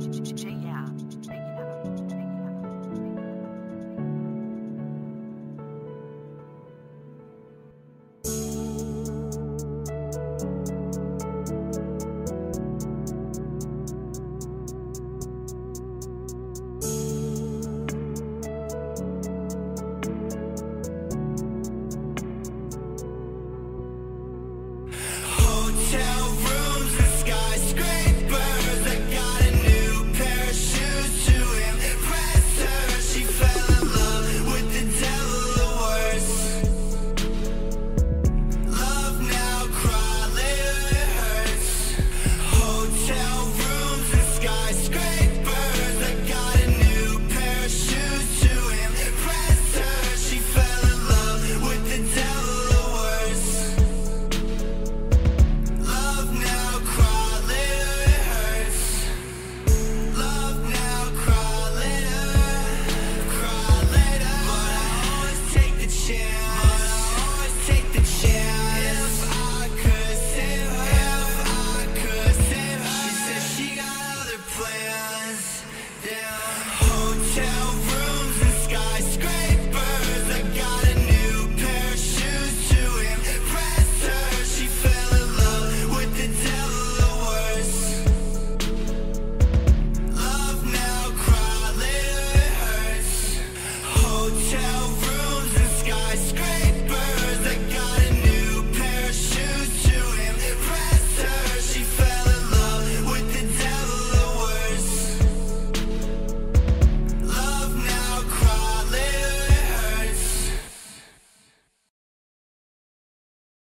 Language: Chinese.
谁谁谁呀？